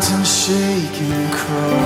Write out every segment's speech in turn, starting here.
mountains shake and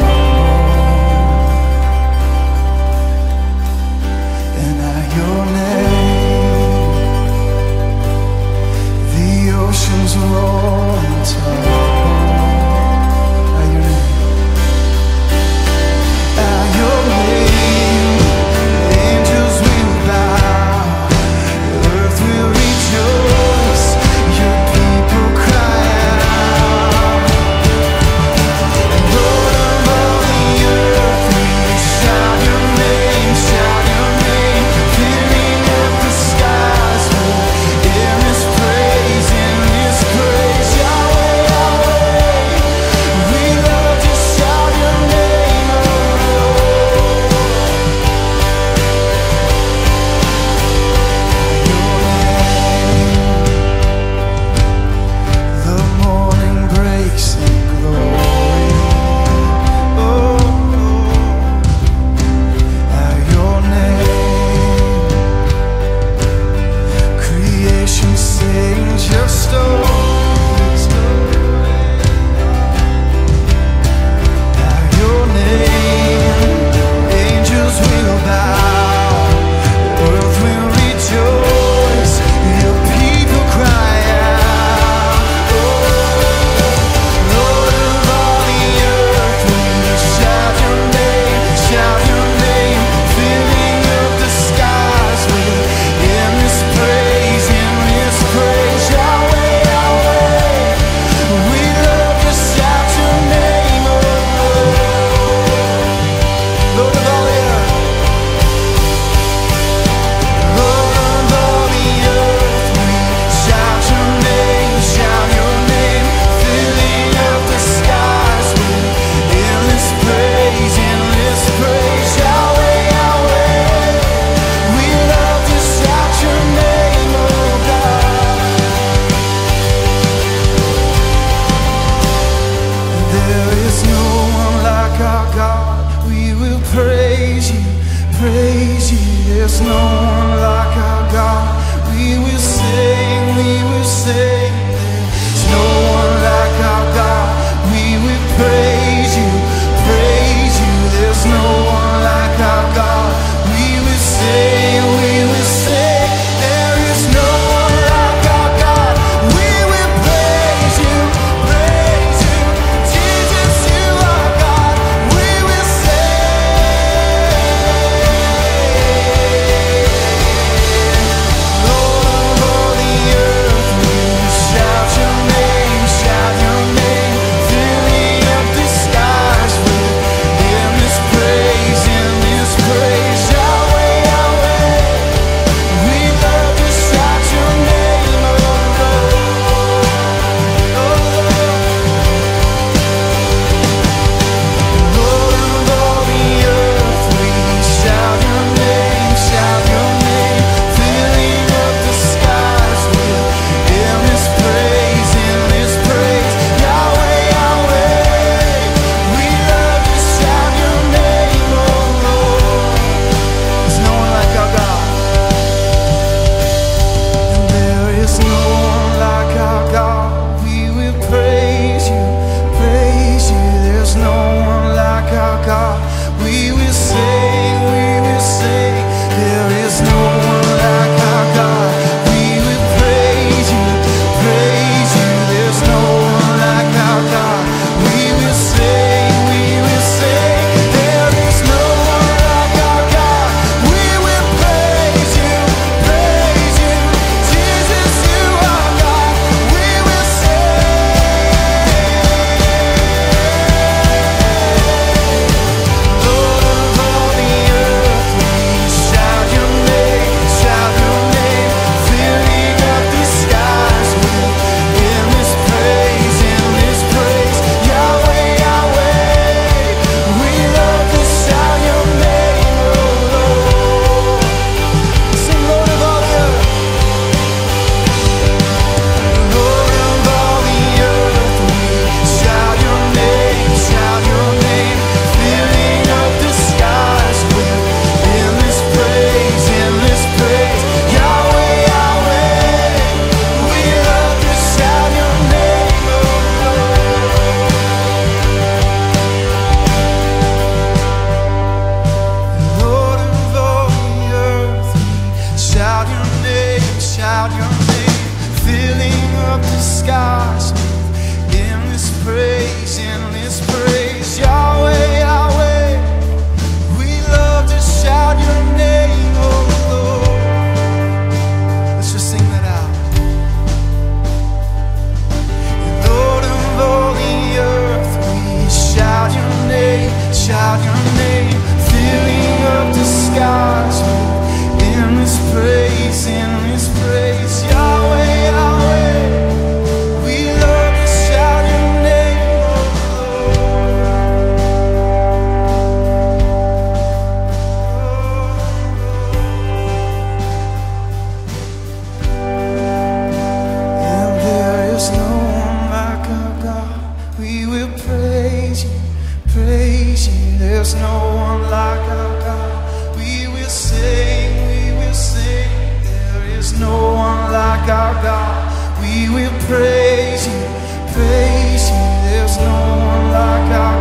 creation sings praise you, praise you. There's no one like our God. We will sing, we will sing. There is no one like our God. We will praise you, praise you. There's no one like our